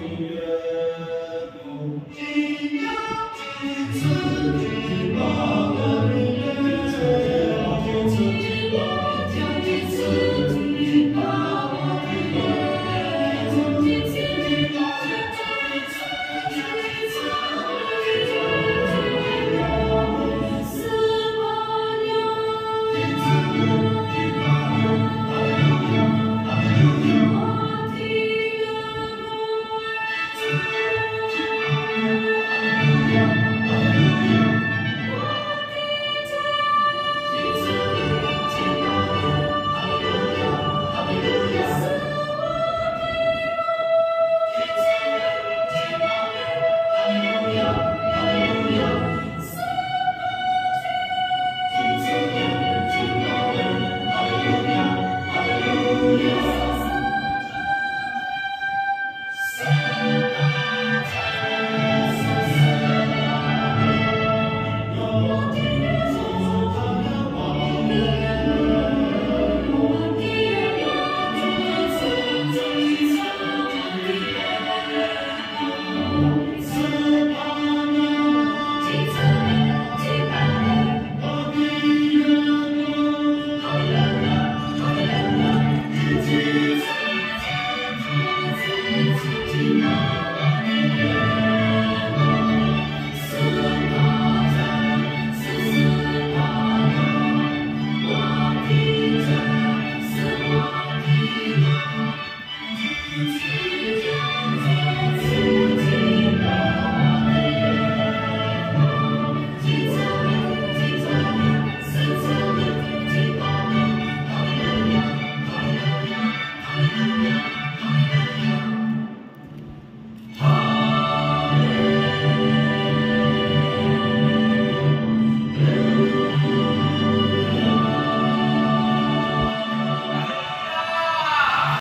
Amen.